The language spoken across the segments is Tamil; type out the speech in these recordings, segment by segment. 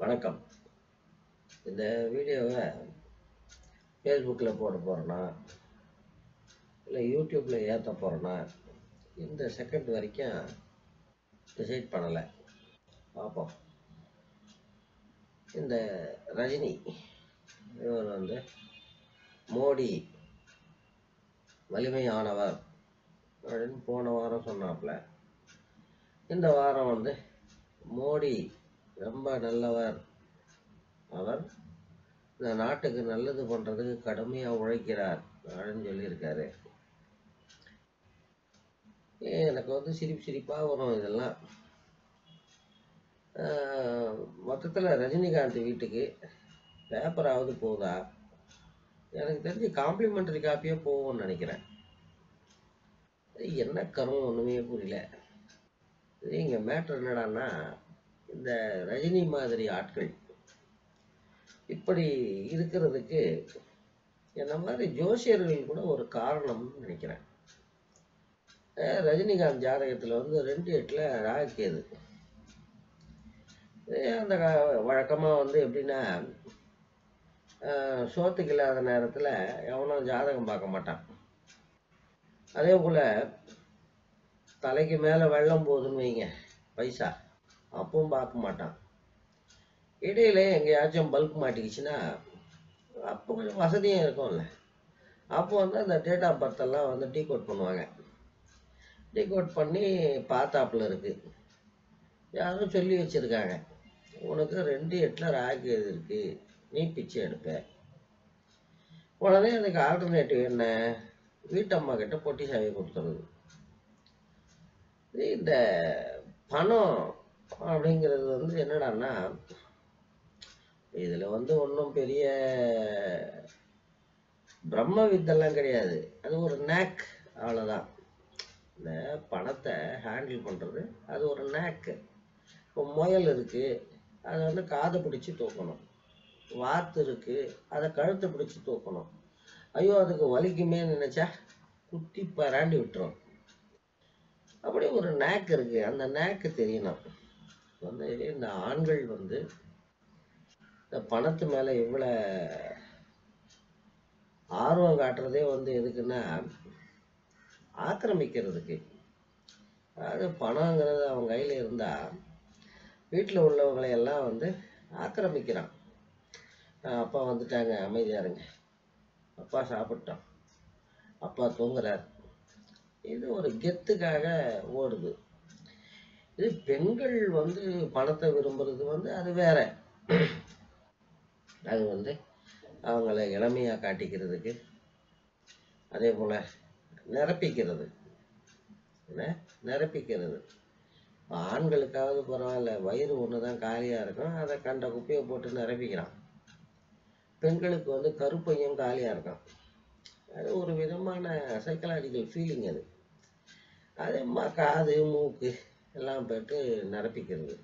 வணக்கம். இந்த வீடியோவை ஃபேஸ்புக்கில் போட போகிறேன்னா இல்லை யூடியூப்பில் ஏற்ற போகிறேன்னா இந்த செகண்ட் வரைக்கும் டிசைட் பண்ணலை. பார்ப்போம். இந்த ரஜினி இவர் வந்து மோடி வலிமையானவர் அப்படின்னு போன வாரம் சொன்னாப்புல. இந்த வாரம் வந்து மோடி ரொம்ப நல்லவர். அவர் இந்த நாட்டுக்கு நல்லது பண்ணுறதுக்கு கடுமையாக உழைக்கிறார் அப்படின்னு சொல்லியிருக்காரு. எனக்கு வந்து சிரிப்பு சிரிப்பாக வரும் இதெல்லாம்? மொத்தத்தில் ரஜினிகாந்த் வீட்டுக்கு பேப்பராவது போகுதா எனக்கு தெரிஞ்சு காம்ப்ளிமெண்டரி காப்பியே போகும்னு நினைக்கிறேன். என்ன கரும் ஒன்றுமே புரியல. இங்கே மேட்ரு என்னடான்னா இந்த ரஜினி மாதிரி ஆட்கள் இப்படி இருக்கிறதுக்கு என்ன மாதிரி ஜோசியர்கள் கூட ஒரு காரணம்னு நினைக்கிறேன். ரஜினிகாந்த் ஜாதகத்தில் வந்து ரெண்டு எட்டில் ராகக்கேது அந்த வழக்கமாக வந்து எப்படின்னா சோத்துக்கு இல்லாத நேரத்தில் எவனும் ஜாதகம் பார்க்க மாட்டான். அதே போல் தலைக்கு மேலே வெள்ளம் போகுதுன்னு வைங்க பைசா. அப்பவும் பார்க்க மாட்டான். இடையில எங்கேயாச்சும் பல்க் மாட்டிக்கிச்சுன்னா அப்போ கொஞ்சம் வசதியும் இருக்கும்ல. அப்போ வந்து அந்த டேட் ஆஃப் பர்த் எல்லாம் வந்து டீ கோட் பண்ணுவாங்க. டீ கோட் பண்ணி பார்த்தாப்புல இருக்கு. யாரும் சொல்லி வச்சிருக்காங்க. உனக்கு ரெண்டு எட்டில் ராகு எது இருக்கு நீ பிச்சை எடுப்ப. உடனே எனக்கு ஆல்டர்னேட்டிவ் என்ன? வீட்டம்மா கிட்ட பொட்டி சாவி கொடுத்துருது இந்த பணம் அப்படிங்கிறது வந்து என்னடான்னா இதில் வந்து ஒன்றும் பெரிய பிரம்ம வித்தெல்லாம் கிடையாது. அது ஒரு நேக் அவ்வளோதான் இந்த பணத்தை ஹேண்டில் பண்ணுறது அது ஒரு நேக்கு இப்போ முயல் இருக்குது அதை வந்து காதை பிடிச்சி தூக்கணும். வாத்து இருக்குது அதை கழுத்தை பிடிச்சி தூக்கணும். ஐயோ அதுக்கு வலிக்குமே நினச்சா குத்தி பராண்டி விட்டுரும். அப்படி ஒரு நேக் இருக்குது அந்த நேக்கு தெரியணும் வந்து இந்த ஆண்கள் வந்து இந்த பணத்து மேலே இவ்வளோ ஆர்வம் காட்டுறதே வந்து எதுக்குன்னா ஆக்கிரமிக்கிறதுக்கு. அதாவது பணங்கிறது அவன் கையில் இருந்தால் வீட்டில் உள்ளவங்களை எல்லாம் வந்து ஆக்கிரமிக்கிறான். அப்பா வந்துட்டாங்க அமைதியாக இருங்க. அப்பா சாப்பிட்டோம். அப்பா தூங்குறார். இது ஒரு கெத்துக்காக ஓடுது. இது பெண்கள் வந்து பணத்தை விரும்புறது வந்து அது வேற. அது வந்து அவங்கள இளமையாக காட்டிக்கிறதுக்கு அதே போல் நிரப்பிக்கிறது. என்ன? நிரப்பிக்கிறது. ஆண்களுக்காவது பரவாயில்ல வயிறு ஒன்று தான் காலியாக இருக்கும் அதை கண்ட குப்பையை போட்டு நிரப்பிக்கிறான். பெண்களுக்கு வந்து கருப்பையும் காலியாக இருக்கும் அது ஒரு விதமான சைக்கலாஜிக்கல் ஃபீலிங் அது. அதே காது மூக்கு எல்லாம் போயிட்டு நிரப்பிக்கிறது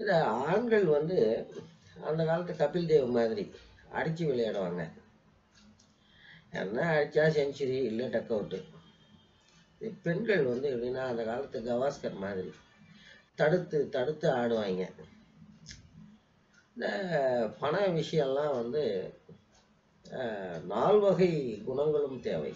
இது ஆண்கள் வந்து அந்த காலத்து கபில் தேவ் மாதிரி அடித்து விளையாடுவாங்க. என்ன அடித்தா செஞ்சுரி இல்லை டக் அவுட்டு பெண்கள் வந்து எப்படின்னா அந்த காலத்து கவாஸ்கர் மாதிரி தடுத்து தடுத்து ஆடுவாங்க. இந்த பண விஷயம்லாம் வந்து நால்வகை குணங்களும் தேவை.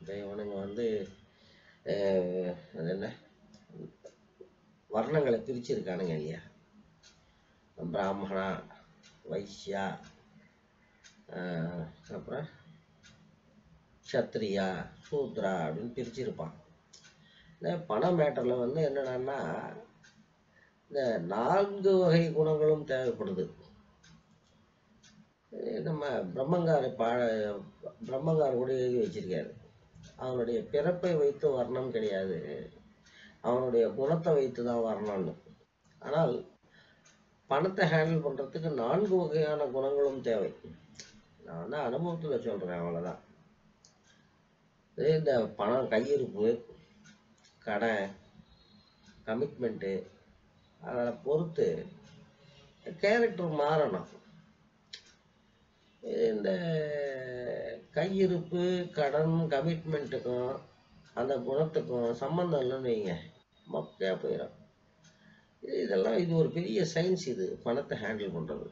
இந்த இவனுங்க வந்து அது என்ன வர்ணங்களை பிரிச்சிருக்கானுங்க இல்லையா? பிராமணா வைஷ்யா அப்புறம் சத்ரியா சூத்ரா அப்படின்னு பிரிச்சிருப்பான். இந்த பண மேட்டரில் வந்து என்னடான்னா இந்த நான்கு வகை குணங்களும் தேவைப்படுது. நம்ம பிரம்மங்கார் பா பிரம்மங்கார் கூட எழுதி வச்சிருக்காரு. அவனுடைய பிறப்பை வைத்து வர்ணம் கிடையாது. அவனுடைய குணத்தை வைத்து தான் வரணும்னு ஆனால் பணத்தை ஹேண்டில் பண்ணுறதுக்கு நான்கு வகையான குணங்களும் தேவை. நான் வந்து அனுபவத்தில் சொல்கிறேன் அவ்வளோதான் இதே இந்த பணம் கையிருப்பு கடன் கமிட்மெண்ட்டு அதை பொறுத்து கேரக்டர் மாறணும். இந்த கையிருப்பு கடன் கமிட்மெண்ட்டுக்கும் அந்த குணத்துக்கும் சம்மந்தம் இல்லைன்னு வைங்க. மொக்கையாக போயிடும் இதெல்லாம் இது ஒரு பெரிய சயின்ஸ் இது பணத்தை ஹேண்டில் பண்ணுறது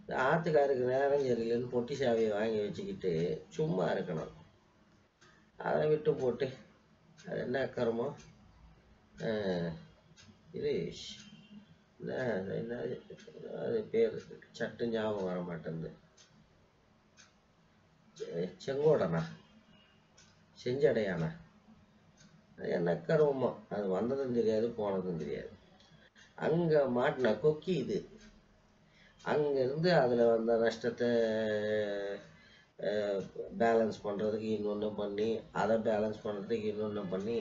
இந்த ஆற்றுக்காருக்கு நேரம் சரியில்லைன்னு பொட்டி சாவியை வாங்கி வச்சுக்கிட்டு சும்மா இருக்கணும். அதை விட்டு போட்டு அது என்ன கருமோ இது என்ன அது என்ன அது பேர்? சட்டு ஞாபகம் வர மாட்டேங்குது செங்கோடனா? செஞ்சடையானா? அது என்ன கருவமோ அது வந்ததும் தெரியாது போனதும் தெரியாது. அங்கே மாட்டின கொக்கி இது. அங்கேருந்து அதில் வந்த நஷ்டத்தை பேலன்ஸ் பண்ணுறதுக்கு இன்னொன்று பண்ணி அதை பேலன்ஸ் பண்ணுறதுக்கு இன்னொன்று பண்ணி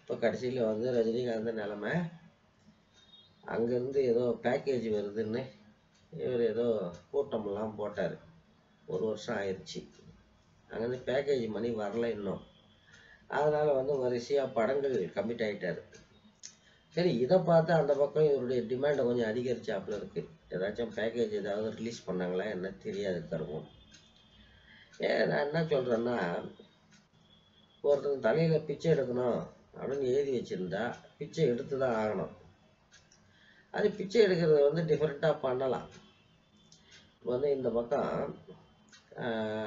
இப்போ கடைசியில் வந்து ரஜினிகாந்த் நிலமை அங்கேருந்து ஏதோ பேக்கேஜ் வருதுன்னு இவர் ஏதோ கூட்டமெல்லாம் போட்டார். ஒரு வருஷம் ஆயிடுச்சு அங்கேருந்து பேக்கேஜ் மணி வரல இன்னும். அதனால் வந்து வரிசையாக படங்கள் கம்மிட் ஆகிட்டார் சரி இதை பார்த்து அந்த பக்கம் இவருடைய டிமாண்டை கொஞ்சம் அதிகரிச்சாப்புல இருக்கு. ஏதாச்சும் பேக்கேஜ் ஏதாவது ரிலீஸ் பண்ணாங்களா என்ன தெரியாது தருவோம். ஏன் நான் என்ன சொல்கிறேன்னா ஒருத்தன் தலையில் பிச்சை எடுக்கணும் அப்படின்னு எழுதி வச்சுருந்தா பிச்சை எடுத்து தான் ஆகணும். அது பிச்சை எடுக்கிறத வந்து டிஃப்ரெண்ட்டாக பண்ணலாம். இப்போ வந்து இந்த பக்கம்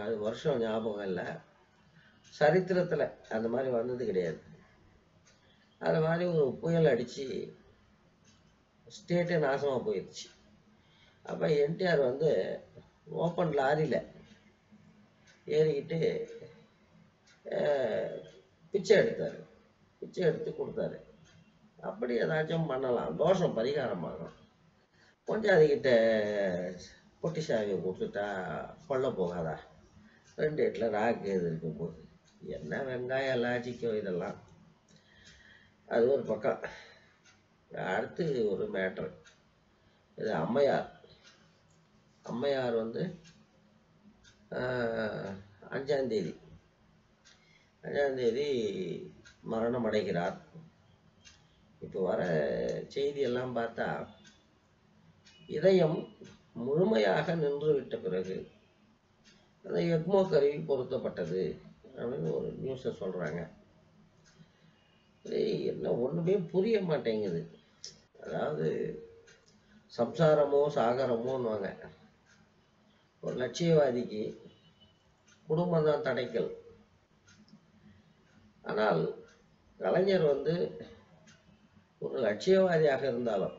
அது வருஷம் ஞாபகம் இல்லை. சரித்திரத்தில் அந்த மாதிரி வந்தது கிடையாது. அது மாதிரி ஒரு புயல் அடித்து ஸ்டேட்டே நாசமாக போயிடுச்சு அப்போ என்டிஆர் வந்து ஓப்பன் லாரியில் ஏறிக்கிட்டு பிச்சை எடுத்தார். பிச்சை எடுத்து கொடுத்தாரு. அப்படி ஏதாச்சும் பண்ணலாம். தோஷம் பரிகாரமாகும் கொஞ்சம் அதுக்கிட்ட பொட்டி சாவியை கொடுத்துட்டா கொல்ல போகாதா ரெண்டு இடத்துல ராக்கு எது இருக்கும்போது. என்ன வெங்காயம் லாஜிக்கோ இதெல்லாம். அது ஒரு பக்கம். அடுத்து ஒரு மேட்ரு. இது அம்மையார். அம்மையார் வந்து அஞ்சாந்தேதி அஞ்சாந்தேதி மரணம் அடைகிறார். இப்போ வர செய்தியெல்லாம் பார்த்தா இதயம் முழுமையாக நின்றுவிட்ட பிறகு அந்த எக்மோ கருவி பொருத்தப்பட்டது அப்படின்னு ஒரு நியூஸை சொல்கிறாங்க ஏய், என்ன ஒன்றுமே புரிய மாட்டேங்குது. அதாவது சம்சாரமோ சாகரமோன்னுவாங்க. ஒரு லட்சியவாதிக்கு குடும்பம் தான் தடைக்கல். ஆனால் கலைஞர் வந்து ஒரு லட்சியவாதியாக இருந்தாலும்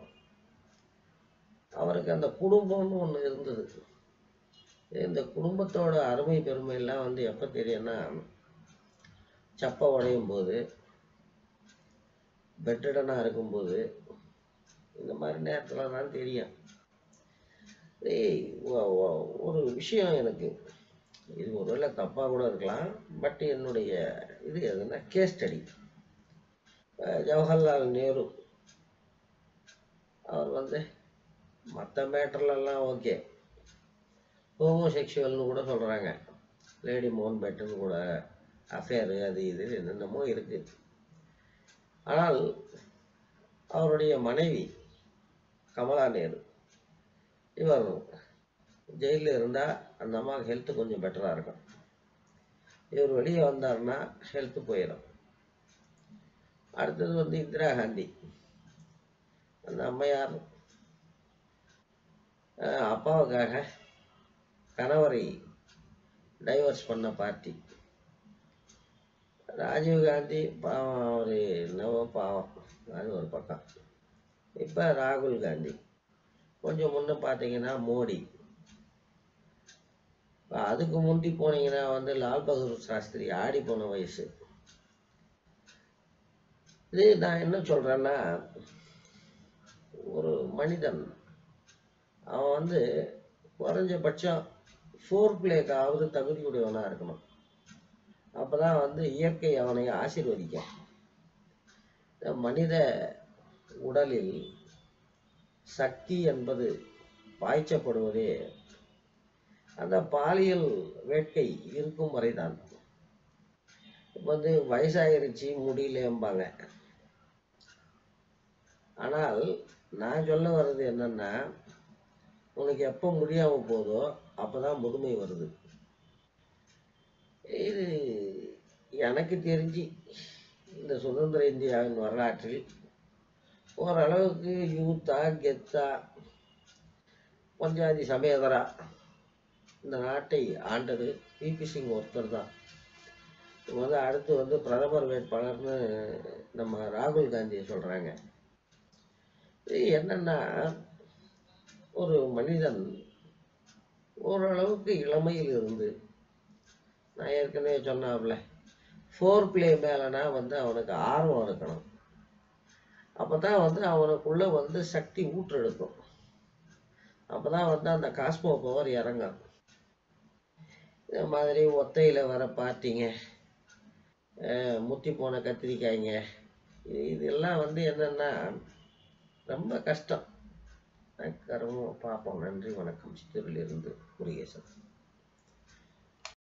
அவருக்கு அந்த குடும்பம்னு ஒன்று இருந்தது. இந்த குடும்பத்தோட அருமை பெருமை எல்லாம் வந்து எப்போ தெரியும்னா சப்பை உடையும் போது பெட்டடனாக இருக்கும்போது இந்த மாதிரி நேரத்தில் தான் தெரியும். ஏய் ஒ- ஒரு விஷயம் எனக்கு. இது ஒருவேளை தப்பாக கூட இருக்கலாம் பட் என்னுடைய இது எதுனா கேஸ் ஸ்டடி ஜவஹர்லால் நேரு அவர் வந்து மற்ற மேட்டர்லலாம் ஓகே ஹோமோசெக்ஷுவல்னு கூட சொல்கிறாங்க லேடி மோன் பேட்டுன்னு கூட அஃபேரு அது இது என்னென்னமோ இருக்குது ஆனால் அவருடைய மனைவி கமலா நேரு இவர் ஜெயிலில் இருந்தால் அந்த அம்மாவுக்கு ஹெல்த்து கொஞ்சம் பெட்டராக இருக்கும். இவர் வெளியே வந்தாருன்னா ஹெல்த்து போயிடும் அடுத்தது வந்து இந்திரா காந்தி. அந்த அம்மையார் அப்பாவுக்காக கணவரை டைவர்ஸ் பண்ண பார்ட்டி ராஜீவ் காந்தி பாவம் அவர் என்னவோ பாவம். அது ஒரு பக்கம். இப்போ ராகுல் காந்தி. கொஞ்சம் முன்ன பார்த்தீங்கன்னா மோடி. அதுக்கு முந்தி போனீங்கன்னா வந்து லால் பகதூர் சாஸ்திரி ஆடி போன வயசு. இது நான் என்ன சொல்கிறேன்னா ஒரு மனிதன் அவன் வந்து குறைஞ்சபட்சம் ஃபோர் பிளேக்காவது தகுதியுடையவனா இருக்கணும். அப்பதான் வந்து இயற்கை அவனை ஆசீர்வதிக்கும். இந்த மனித உடலில் சக்தி என்பது பாய்ச்சப்படுவதே அந்த பாலியல் வேட்கை இருக்கும் வரைதான். இப்போ வந்து வயசாயிருச்சு முடியலம்பாங்க ஆனால் நான் சொல்ல வர்றது என்னன்னா உனக்கு எப்போ முடியாம போதோ அப்பதான் முதுமை வருது. இது எனக்கு தெரிஞ்சு இந்த சுதந்திர இந்தியாவின் வரலாற்றில் ஓரளவுக்கு யூத்தா கெத்தா பஞ்சாதி சமேதரா இந்த நாட்டை ஆண்டது பிபி சிங் ஒருத்தர் தான். இவங்க வந்து அடுத்து வந்து பிரதமர் வேட்பாளர்னு நம்ம ராகுல் காந்தியை சொல்கிறாங்க இது என்னென்னா ஒரு மனிதன் ஓரளவுக்கு இளமையில் இருந்து நான் ஏற்கனவே சொன்னாப்ல ஃபோர் பிளே மேலனா வந்து அவனுக்கு ஆர்வம் இருக்கணும். அப்போ தான் வந்து அவனுக்குள்ளே வந்து சக்தி ஊற்றெடுக்கும். அப்போ தான் வந்து அந்த காஸ்மோ பவர் இறங்கும். இந்த மாதிரி ஒத்தையில் வர பார்ட்டிங்க முத்தி போன கத்திரிக்காய்ங்க இதெல்லாம் வந்து என்னென்னா ரொம்ப கஷ்டம். கருமம் பார்ப்போம் நன்றி வணக்கம். சித்தூரிலிருந்து முருகேசன்.